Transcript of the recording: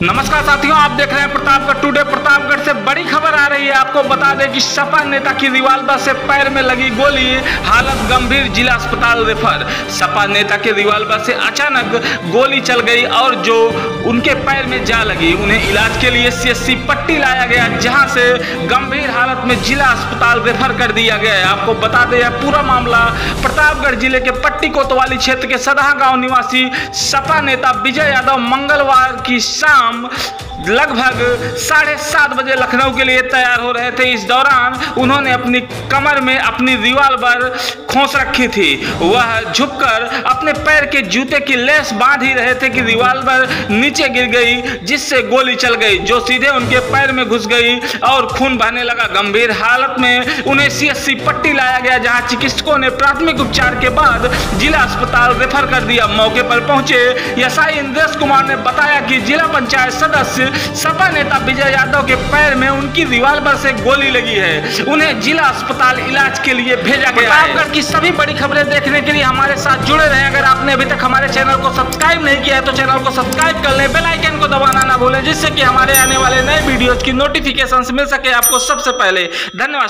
नमस्कार साथियों, आप देख रहे हैं प्रतापगढ़ टुडे प्रतापगढ़ से बड़ी खबर आ रही है आपको, बता दें कि सपा नेता की रिवाल्वर से पैर में लगी गोली, हालत गंभीर जिला अस्पताल रेफर। सपा नेता के रिवाल्वर से अचानक गोली चल गई और जो उनके पैर में जा लगी, उन्हें इलाज के लिए सीएससी पट्टी लाया गया, जहाँ से गंभीर हालत में जिला अस्पताल रेफर कर दिया गया है। आपको बता दें, यह पूरा मामला प्रतापगढ़ ज़िले के पट्टी कोतवाली क्षेत्र के सदहा गाँव निवासी सपा नेता विजय यादव मंगलवार की शाम शाम लगभग साढ़े सात बजे लखनऊ के लिए तैयार हो रहे थे। इस दौरान उन्होंने अपनी कमर में अपनी रिवाल्वर खोस रखी थी। वह झुककर अपने पैर के जूते की लेस बाँध ही रहे थे कि रिवाल्वर नीचे गिर गई, जिससे गोली चल गई, जो सीधे उनके पैर में घुस गई और खून बहने लगा। गंभीर हालत में उन्हें सीएससी पट्टी लाया गया, जहाँ चिकित्सकों ने प्राथमिक उपचार के बाद जिला अस्पताल रेफर कर दिया। मौके पर पहुँचे एसआई इंद्रेश कुमार ने बताया कि जिला पंचायत सदस्य सपा नेता विजय यादव के पैर में उनकी रिवाल्वर से गोली लगी है। उन्हें जिला अस्पताल इलाज के लिए भेजा गया है। की सभी बड़ी खबरें देखने के लिए हमारे साथ जुड़े रहे। अगर आपने अभी तक हमारे चैनल को सब्सक्राइब नहीं किया है तो चैनल को सब्सक्राइब कर ले। बेलाइकन को दबाना ना भूलें, जिससे कि हमारे आने वाले नए वीडियोज़ की नोटिफिकेशन मिल सके आपको सबसे पहले। धन्यवाद